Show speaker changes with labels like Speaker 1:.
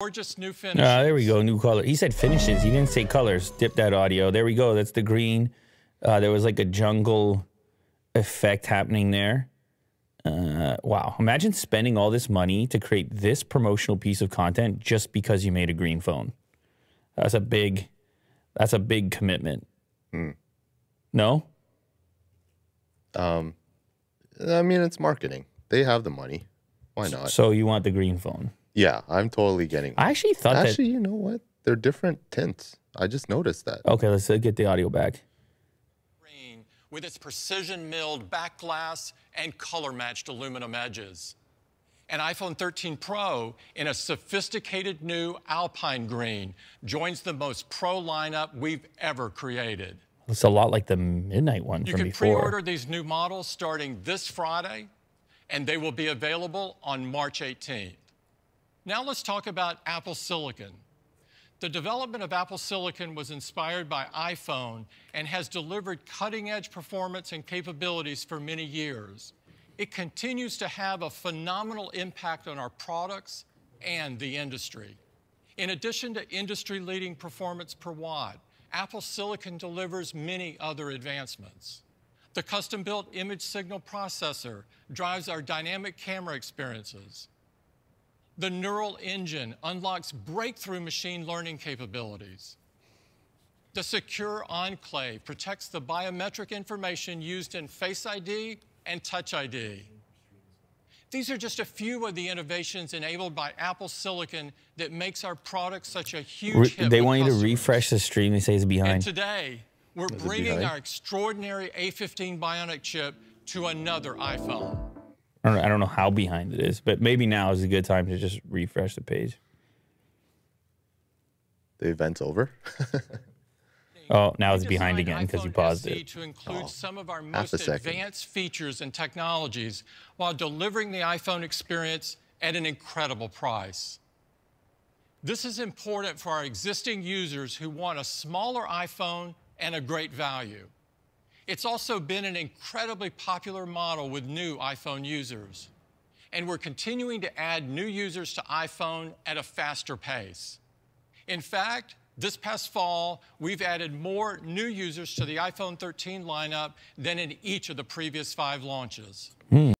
Speaker 1: Gorgeous new finishes.
Speaker 2: Ah, there we go. New color. He said finishes. He didn't say colors. Dip that audio. There we go. That's the green. Uh, there was like a jungle effect happening there. Uh, wow. Imagine spending all this money to create this promotional piece of content just because you made a green phone. That's a big, that's a big commitment. No?
Speaker 3: Um, I mean, it's marketing. They have the money. Why not?
Speaker 2: So you want the green phone?
Speaker 3: Yeah, I'm totally getting.
Speaker 2: I actually thought
Speaker 3: Actually, you know what? They're different tints. I just noticed that.
Speaker 2: that. Okay, let's uh, get the audio back.
Speaker 1: Green with its precision milled back glass and color matched aluminum edges. An iPhone 13 Pro in a sophisticated new Alpine green joins the most pro lineup we've ever created.
Speaker 2: It's a lot like the midnight one
Speaker 1: You
Speaker 2: from
Speaker 1: can
Speaker 2: before.
Speaker 1: pre-order these new models starting this Friday, and they will be available on March 18th. Now let's talk about Apple Silicon. The development of Apple Silicon was inspired by iPhone and has delivered cutting-edge performance and capabilities for many years. It continues to have a phenomenal impact on our products and the industry. In addition to industry-leading performance per watt, Apple Silicon delivers many other advancements. The custom-built image signal processor drives our dynamic camera experiences. The neural engine unlocks breakthrough machine learning capabilities. The secure enclave protects the biometric information used in Face ID and Touch ID. These are just a few of the innovations enabled by Apple Silicon that makes our products such a huge
Speaker 2: Re-
Speaker 1: hit
Speaker 2: they
Speaker 1: with
Speaker 2: want you to refresh the stream. They say it's behind.
Speaker 1: And today, we're
Speaker 3: it
Speaker 1: bringing our extraordinary A15 Bionic chip to another iPhone.
Speaker 2: I don't, know, I don't know how behind it is, but maybe now is a good time to just refresh the page.
Speaker 3: The event's over.
Speaker 2: Oh, now it's behind again because you
Speaker 1: iPhone
Speaker 2: paused
Speaker 1: SE
Speaker 2: it.
Speaker 1: To include
Speaker 3: Oh,
Speaker 1: some of our most
Speaker 3: a second.
Speaker 1: advanced features and technologies while delivering the iPhone experience at an incredible price. This is important for our existing users who want a smaller iPhone and a great value. It's also been an incredibly popular model with new iPhone users. And we're continuing to add new users to iPhone at a faster pace. In fact, this past fall, we've added more new users to the iPhone 13 lineup than in each of the previous five launches. Hmm.